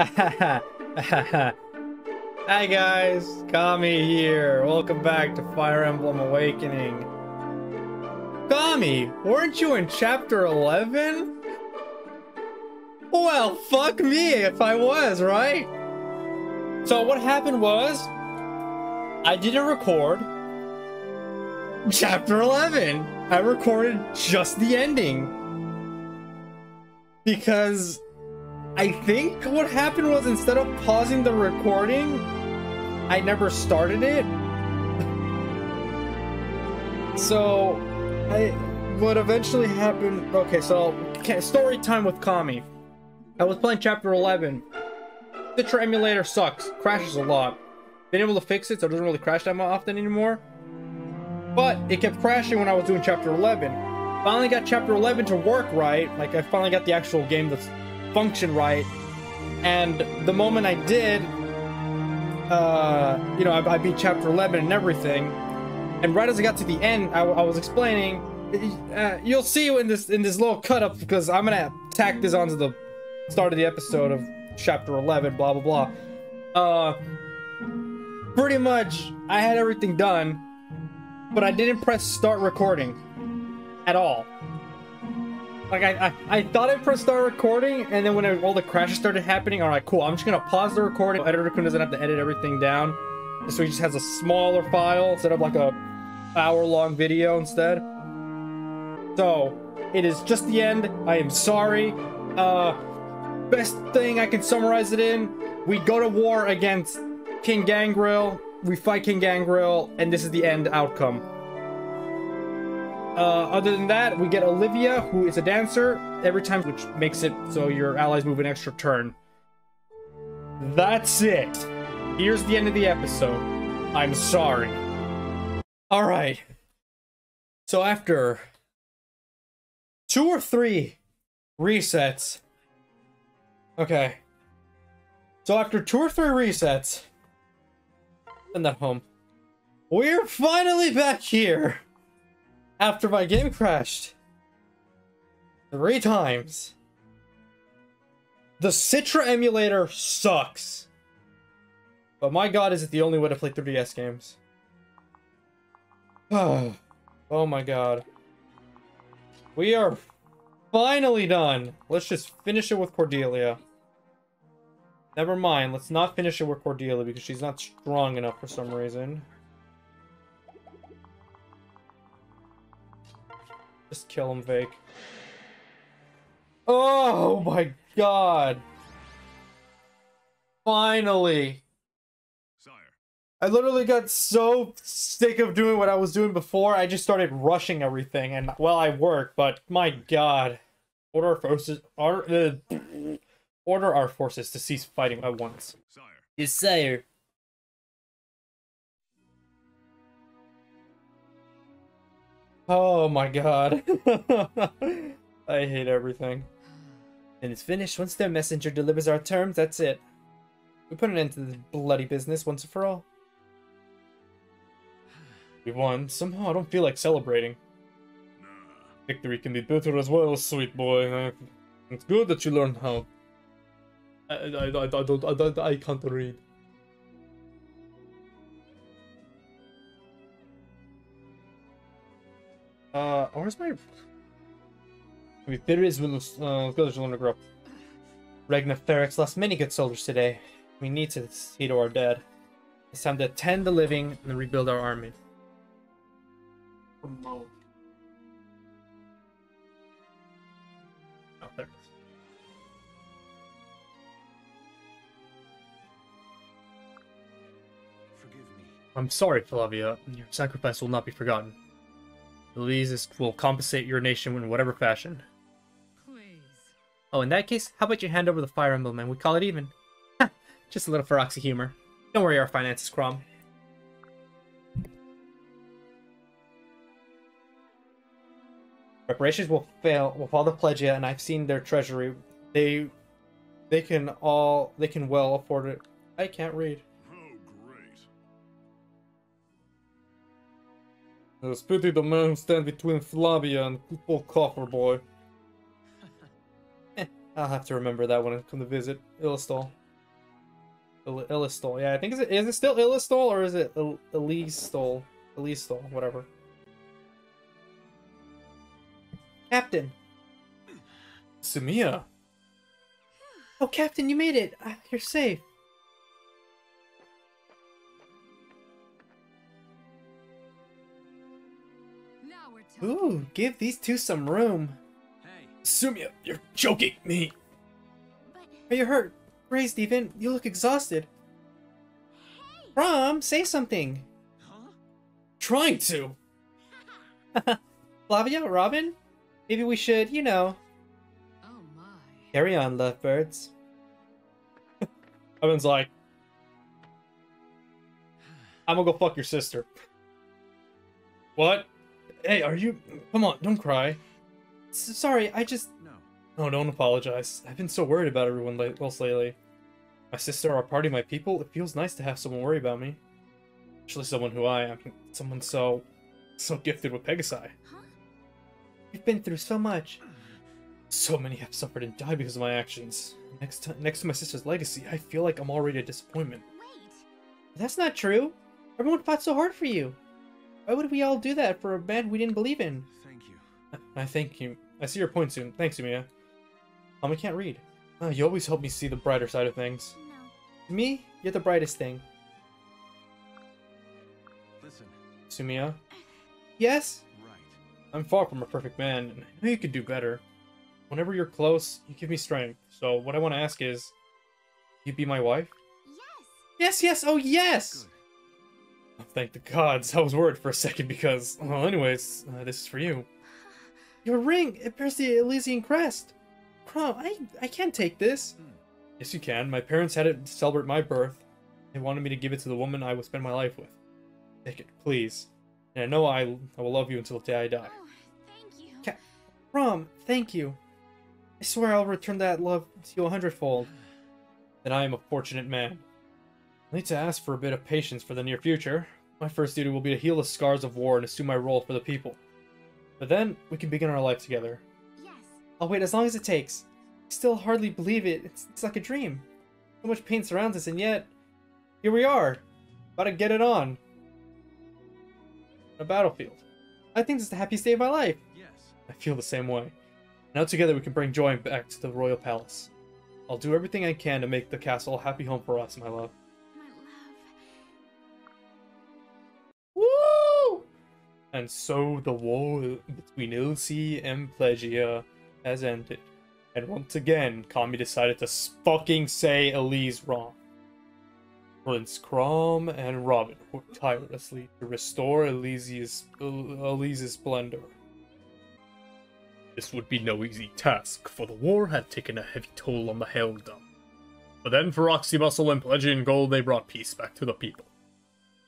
Hi guys, Kami here. Welcome back to Fire Emblem Awakening. Kami, weren't you in chapter 11? Well, fuck me if I was, right? So what happened was, I didn't record chapter 11. I recorded just the ending. Because I think what happened was instead of pausing the recording, I never started it. so, I what eventually happened. Okay, so story time with Kami. I was playing chapter 11. Citra emulator sucks, crashes a lot. Been able to fix it, so it doesn't really crash that often anymore. But it kept crashing when I was doing chapter 11. Finally got chapter 11 to work right. Like I finally got the actual game that's function right. And the moment I did, uh, you know, I, I, beat chapter 11 and everything. And right as I got to the end, I, I was explaining. Uh, you'll see in this in this little cut up because I'm gonna tack this onto the start of the episode of chapter 11. Blah blah blah. Uh, pretty much, I had everything done, but I didn't press start recording at all. Like, I, I, I thought I pressed start recording, and then when I, all the crashes started happening, alright, cool, I'm just gonna pause the recording. Editor Kun doesn't have to edit everything down. So he just has a smaller file instead of like a hour-long video instead. So, it is just the end. I am sorry. Uh, best thing I can summarize it in, we go to war against King Gangrel, we fight King Gangrel, and this is the end outcome. Uh, other than that, we get Olivia, who is a dancer, every time, which makes it so your allies move an extra turn. That's it. Here's the end of the episode. I'm sorry. Alright. So after two or three resets. Okay. So after two or three resets, send that home. We're finally back here after my game crashed. Three times. The Citra emulator sucks. But my god, is it the only way to play 3DS games. Oh, oh my god. We are finally done. Let's just finish it with Cordelia. Never mind, let's not finish it with Cordelia because she's not strong enough for some reason. Just kill him, Vaike. Oh my god. Finally. Sire. I literally got so sick of doing what I was doing before, I just started rushing everything. And, well, I work, but my god. Order our forces, our, uh, order our forces to cease fighting at once. Sire. Yes, sire. Oh my god. I hate everything. And it's finished. Once their messenger delivers our terms, that's it. We put an end to this bloody business once and for all. We won. Somehow I don't feel like celebrating. Victory can be bitter as well, sweet boy. It's good that you learned how. I, I, I, I don't, I, don't, I can't read. Uh, where's my... There is uh, village alone to grow up. Regna Ferox lost many good soldiers today. We need to see to our dead. It's time to attend the living and rebuild our army. Oh, there it is. Forgive me. I'm sorry, Flavia. Your sacrifice will not be forgotten. Louise will compensate your nation in whatever fashion. Please. Oh, in that case, how about you hand over the Fire Emblem and we call it even? Just a little Feroxi humor. Don't worry our finances, Chrom. Reparations will fail with all the Plegia, and I've seen their treasury. They, they can all, they can well afford it. I can't read. It's pity the man stand between Flavia and poor coffer boy. eh, I'll have to remember that when I come to visit Illistol. Il- Illistol. Yeah, I think is it is it still Illistol or is it Il- Elistol? Elistol, whatever. Captain. Sumia. Oh, Captain, you made it. Ah, You're safe. Ooh, give these two some room. Hey, Sumia, you're choking me. But Are you hurt? Ray, Steven, you look exhausted. Rom, say something. huh? Trying to. Flavia, Robin? Maybe we should, you know, oh my. carry on, lovebirds. Robin's like, I'm gonna go fuck your sister. What? Hey, are you? Come on, don't cry. S- sorry, I just. No. No, don't apologize. I've been so worried about everyone else lately. My sister, our party, my people. It feels nice to have someone worry about me. Especially someone who I am. Someone so, so gifted with Pegasi. Huh? We've been through so much. So many have suffered and died because of my actions. Next to, next to my sister's legacy, I feel like I'm already a disappointment. Wait. That's not true. Everyone fought so hard for you. Why would we all do that for a man we didn't believe in? Thank you. I thank you. I see your point soon. Thanks, Sumia. Mom, I can't read. Uh, you always help me see the brighter side of things. No. Me, you're the brightest thing. Listen. Sumia? Yes? Right. I'm far from a perfect man, and I know you could do better. Whenever you're close, you give me strength. So what I want to ask is, you be my wife? Yes. Yes, yes, oh yes! Good. Thank the gods. I was worried for a second because, well, anyways, uh, this is for you. Your ring! It bears the Elysian crest! Chrom, I, I can't take this. Hmm. Yes, you can. My parents had it to celebrate my birth. They wanted me to give it to the woman I will spend my life with. Take it, please. And I know I, I will love you until the day I die. Oh, thank you. Ca- Rom, thank you. I swear I'll return that love to you a hundredfold. Then I am a fortunate man. I need to ask for a bit of patience for the near future. My first duty will be to heal the scars of war and assume my role for the people. But then, we can begin our life together. Yes. I'll wait as long as it takes. I still hardly believe it. It's, it's like a dream. So much pain surrounds us, and yet, here we are. About to get it on. A battlefield. I think this is the happiest day of my life. Yes. I feel the same way. Now together we can bring joy back to the royal palace. I'll do everything I can to make the castle a happy home for us, my love. My love. And so the war between Ilse and Plegia has ended. And once again, Kami decided to fucking say Elise wrong. Prince Chrom and Robin worked tirelessly to restore Elise's, El- Elise's splendor. This would be no easy task, for the war had taken a heavy toll on the halidom. But then for Oxymuscle and Plegian Gold, they brought peace back to the people.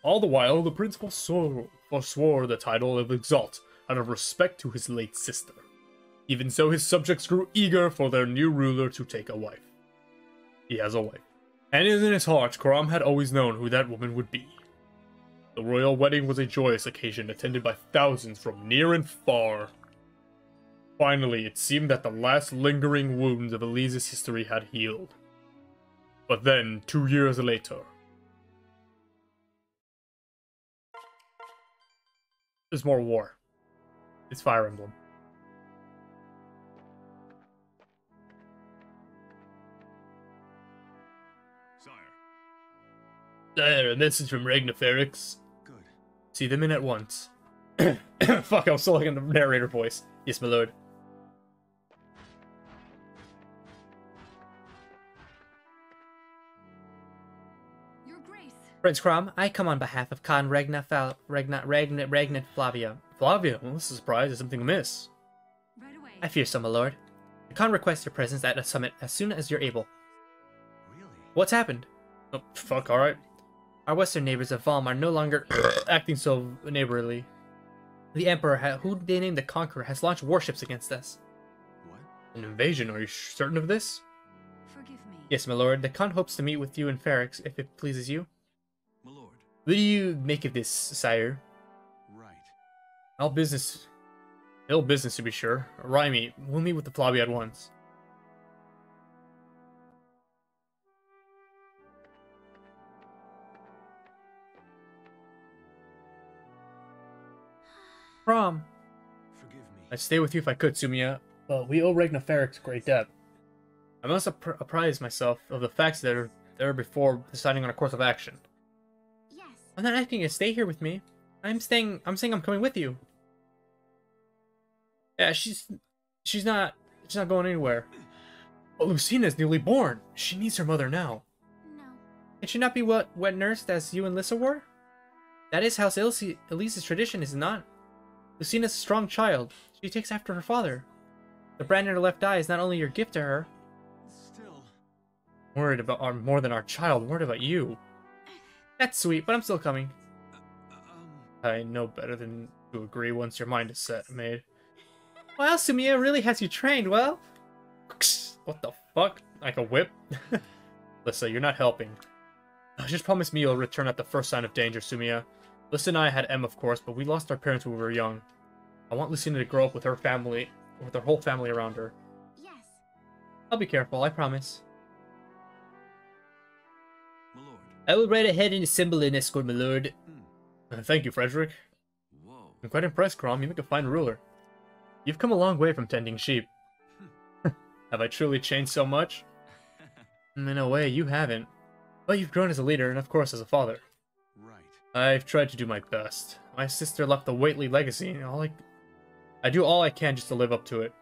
All the while, the prince forswore, forswore the title of Exalt out of respect to his late sister. Even so, his subjects grew eager for their new ruler to take a wife. He has a wife. And in his heart, Karam had always known who that woman would be. The royal wedding was a joyous occasion attended by thousands from near and far. Finally, it seemed that the last lingering wounds of Elise's history had healed. But then, two years later, There's more war. It's Fire Emblem. Sire. There, a message from Regna Ferox. Good. See them in at once. Fuck, I'm still like in the narrator voice. Yes, my lord. Prince Chrom, I come on behalf of Khan Regna Fal- Regna Regna Regnant Flavia. Flavia, well, this is a surprise. There's something amiss. Right away. I fear so, my lord. The Khan requests your presence at a summit as soon as you're able. Really? What's happened? Oh, fuck, alright. Our western neighbors of Valm are no longer Acting so neighborly. the Emperor, ha- who they named the Conqueror, has launched warships against us. What? An invasion, are you certain of this? Forgive me. Yes, my lord. The Khan hopes to meet with you in Ferox if it pleases you. What do you make of this, sire? Right. I'll business. Ill business, to be sure. Rhyme We'll meet with the Flabby at once. Prom. Forgive me. I'd stay with you if I could, Sumia, but we owe Regna great debt. I must apprise myself of the facts that are there before deciding on a course of action. Yes. I'm not asking you to stay here with me. I'm staying. I'm saying I'm coming with you. Yeah, she's she's not she's not going anywhere. Oh, but Lucina's newly born. She needs her mother now. No. Can she not be wet, wet nursed as you and Lissa were? That is House Elise, Elise's tradition, is it not? Lucina's a strong child. She takes after her father. The brand in her left eye is not only your gift to her. Still. Worried about our more than our child. Worried about you. That's sweet, but I'm still coming. Um. I know better than to agree once your mind is set, maid. Well, Sumia really has you trained well. What the fuck? Like a whip? Lissa, you're not helping. Uh, Just promise me you'll return at the first sign of danger, Sumia. Lissa and I had M, of course, but we lost our parents when we were young. I want Lucina to grow up with her family, with her whole family around her. Yes. I'll be careful, I promise. I will ride ahead and assemble an escort, my lord. Hmm. Thank you, Frederick. Whoa. I'm quite impressed, Chrom. You make a fine ruler. You've come a long way from tending sheep. Have I truly changed so much? In a way, you haven't. But you've grown as a leader and, of course, as a father. Right. I've tried to do my best. My sister left a Waitley legacy, and all I... I do all I can just to live up to it.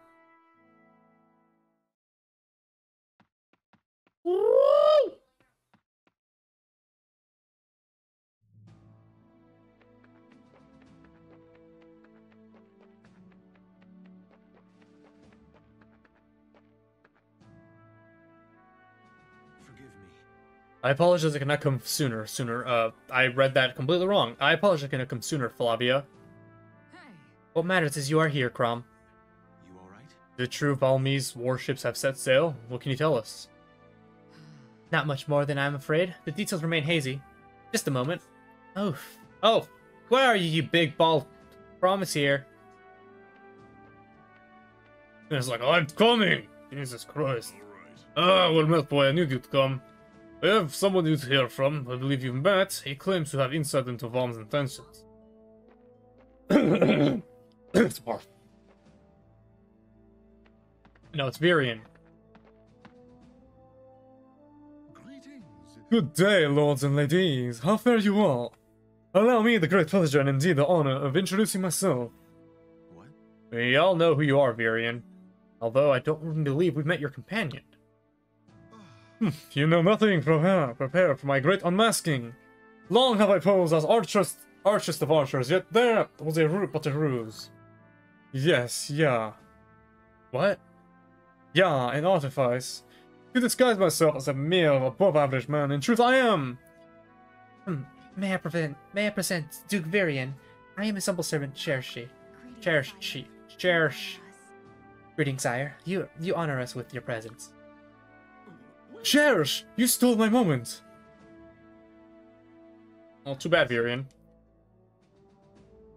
I apologize I cannot come sooner, sooner. Uh, I read that completely wrong. I apologize I cannot come sooner, Flavia. Hey. What matters is you are here, Chrom. You alright? The true Valmese warships have set sail. What can you tell us? Not much more than I'm afraid. The details remain hazy. Just a moment. Oh, oh, where are you, you big bald promise here? And it's like, I'm coming! Jesus Christ. Alright. Ah, well, Milk Boy, I knew you'd come. I have someone you'd hear from. I believe you've met. He claims to have insight into Vaughn's intentions. it's barf. No, it's Virion. Greetings. Good day, lords and ladies. How fare you all? Allow me the great pleasure and indeed the honor of introducing myself. What? We all know who you are, Virion. Although I don't believe we've met your companion. You know nothing, prepare, prepare for my great unmasking. Long have I posed as archest, archest of archers, yet there was a root but a ruse. Yes, yeah. What? Yeah, an artifice. To disguise myself as a mere above-average man, in truth I am. Hmm. May I present, may I present Duke Virion? I am his humble servant, Chershi. Cherish, cherish. Greetings, sire. You, you honor us with your presence. Cherish, you stole my moment. Well, too bad, Virion.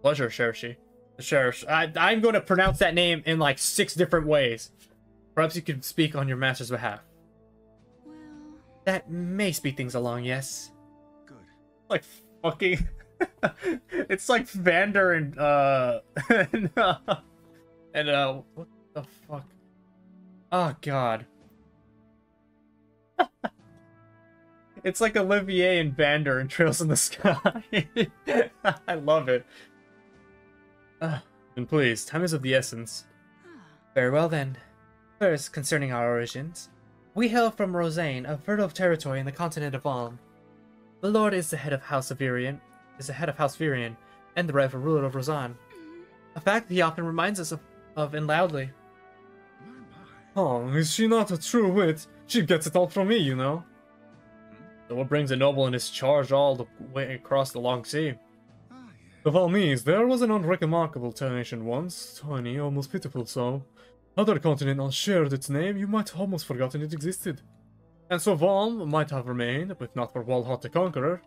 Pleasure, Cherishi. Cherish. I, I'm going to pronounce that name in like six different ways. Perhaps you could speak on your master's behalf. Well, That may speed things along, yes. Good. Like fucking. it's like Vander and uh and uh, and uh what the fuck? Oh god. It's like Olivier and Vander in Trails in the Sky. I love it. Uh, and please, time is of the essence. Very well then. First, concerning our origins. We hail from Rosanne, a fertile territory in the continent of Alm. The Lord is the head of House of Virion, is the head of House Virion, and the rightful ruler of Rosanne. A fact he often reminds us of, of and loudly. My, my. Oh, is she not a true wit? She gets it all from me, you know. So what brings a noble and his charge all the way across the long sea? The Valmese, there was an unremarkable nation once, tiny, almost pitiful so. Other continent shared its name, you might almost forgotten it existed. And so Valm might have remained, if not for Walhart the Conqueror.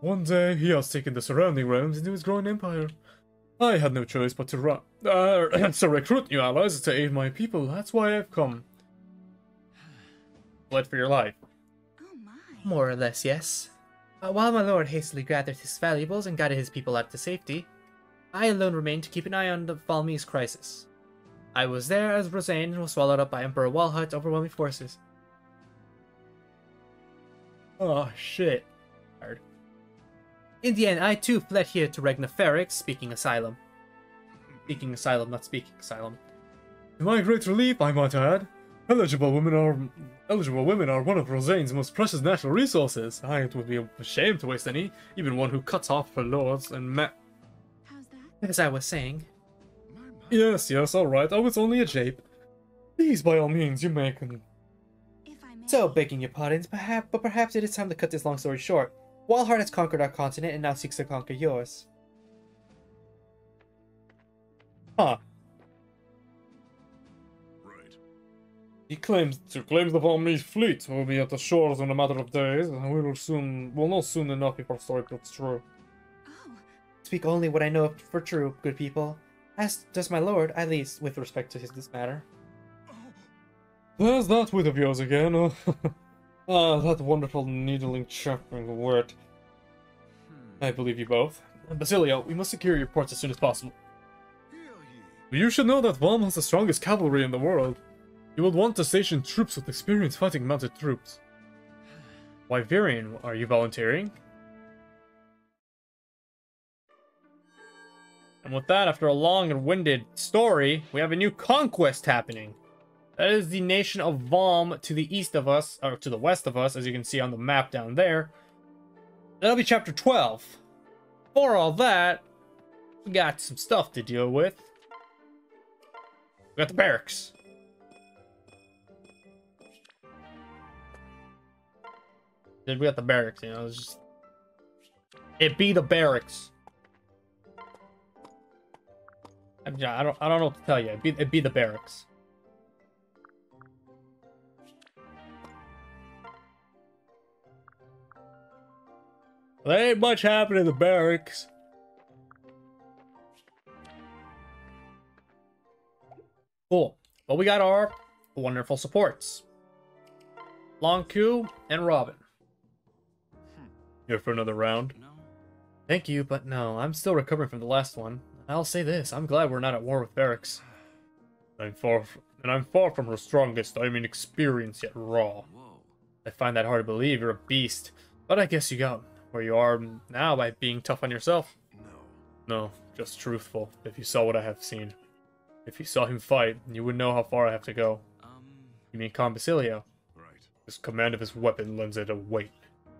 One day, he has taken the surrounding realms into his growing empire. I had no choice but to run, uh, to recruit new allies to aid my people. That's why I've come. Fled for your life. More or less, yes. Uh, while my lord hastily gathered his valuables and guided his people out to safety, I alone remained to keep an eye on the Valmese crisis. I was there as Rosanne was swallowed up by Emperor Walhart's overwhelming forces. Oh, shit. Hard. In the end, I too fled here to Regna Ferox, speaking asylum. Speaking asylum, not speaking asylum. To my great relief, I might add, eligible women are eligible women are one of Rosanne's most precious natural resources. I it would be a shame to waste any, even one who cuts off her lords and ma- How's that? As I was saying, My, my. Yes, yes, all right. Oh, it's only a jape. Please, by all means, you may con- If I may. So, begging your pardons, perhaps, but perhaps it is time to cut this long story short. Walhart has conquered our continent and now seeks to conquer yours. Huh. He claims to claims the Valmese fleet will be at the shores in a matter of days, and we will soon will know soon enough if our story proves true. Oh, Speak only what I know for true, good people. As does my lord, at least with respect to his this matter. There's that wit of yours again. ah, that wonderful needling chap in the word. I believe you both. Basilio, we must secure your ports as soon as possible. You should know that Valm has the strongest cavalry in the world. You will want to station troops with experience fighting mounted troops. Why, Virion, are you volunteering? And with that, after a long and winded story, we have a new conquest happening. That is the nation of Valm to the east of us, or to the west of us, as you can see on the map down there. That'll be chapter 12. For all that, we got some stuff to deal with. We got the barracks. Then we got the barracks, you know, it's just... It be the barracks. I'm, I don't, I don't know what to tell you. It'd be, it'd be the barracks. There ain't much happening in the barracks. Cool. But we got our wonderful supports. Lon'qu and Robin. Here for another round? No. Thank you, but no, I'm still recovering from the last one. I'll say this, I'm glad we're not at war with barracks. I'm far, and I'm far from her strongest. I'm inexperienced yet raw. Whoa. I find that hard to believe, you're a beast. But I guess you got where you are now by being tough on yourself. No. No, just truthful. If you saw what I have seen, if you saw him fight, you would know how far I have to go. Um. You mean Khan Basilio? Right. His command of his weapon lends it a weight,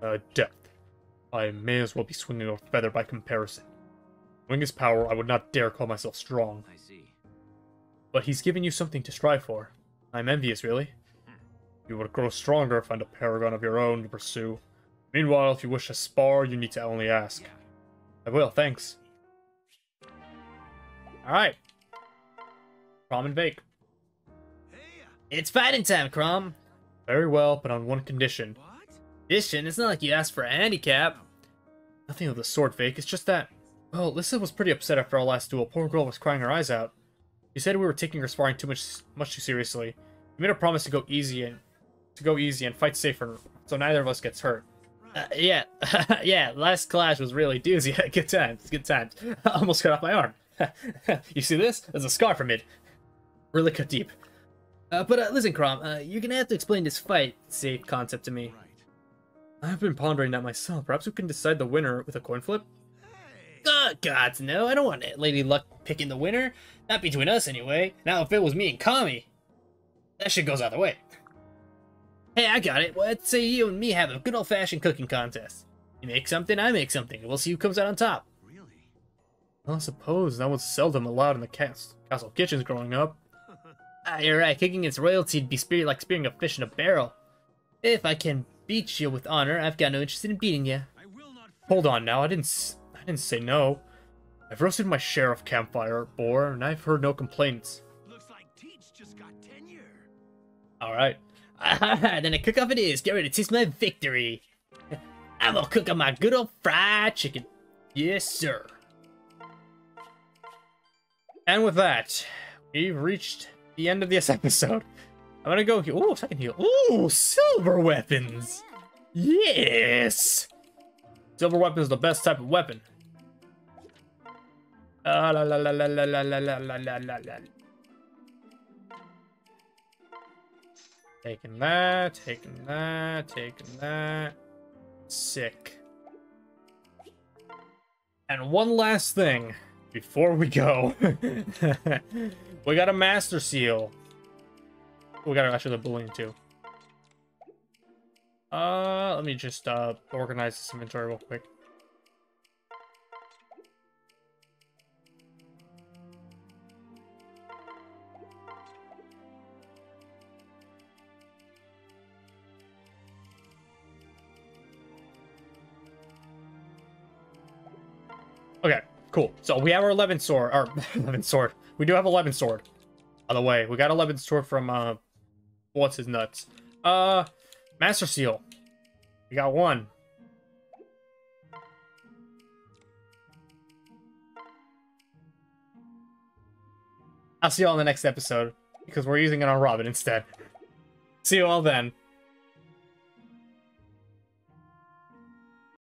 a depth. I may as well be swinging a feather by comparison. Knowing his power, I would not dare call myself strong. I see. But he's given you something to strive for. I'm envious, really. Hmm. You would grow stronger, if find a paragon of your own to pursue. Meanwhile, if you wish to spar, you need to only ask. I will, thanks. Alright. Chrom and Vaike. Hey. It's fighting time, Chrom! Very well, but on one condition. What? Edition, it's not like you asked for a handicap. Nothing of the sort, Vaike. It's just that. Well, Lissa was pretty upset after our last duel. Poor girl was crying her eyes out. She said we were taking her sparring too much, much too seriously. We made a promise to go easy and to go easy and fight safer, so neither of us gets hurt. Uh, yeah, yeah, last clash was really doozy. good times, good times. I almost cut off my arm. you see this? There's a scar from it. Really cut deep. Uh, but uh, listen, Chrom, uh, you're gonna have to explain this fight safe concept to me. Right. I've been pondering that myself. Perhaps we can decide the winner with a coin flip? Hey. Oh, gods, no, I don't want Lady Luck picking the winner. Not between us, anyway. Now, if it was me and Kami, that shit goes either way. Hey, I got it. Let's say you and me have a good old-fashioned cooking contest. You make something, I make something, and we'll see who comes out on top. Really? Well, I suppose that was seldom allowed in the cas- castle kitchens growing up. Ah, you're right. Kicking against royalty'd be spirit like spearing a fish in a barrel. If I can beat you with honor, I've got no interest in beating you. I will not. Hold on now, I didn't s- I didn't say no. I've roasted my share of campfire boar, and I've heard no complaints. Looks like Teach just got tenure. All right. then a cook-off it is. Get ready to taste my victory. I'm gonna cook up my good old fried chicken. Yes, sir. And with that, we've reached the end of this episode. I'm gonna go here. Ooh, second heal. Ooh, silver weapons. Yes. Silver weapon is the best type of weapon. Ah, la, la, la, la, la, la, la, la, la, la, la. Taking that, taking that, taking that. Sick. And one last thing before we go. we got a master seal. We gotta actually the balloon too. Uh, let me just uh organize this inventory real quick. Okay, cool. So we have our Levin sword, our Levin sword. We do have Levin sword. By the way, we got Levin sword from, uh, what's his nuts? Uh, Master Seal. We got one. I'll see you all in the next episode, because we're using it on Robin instead. See you all then.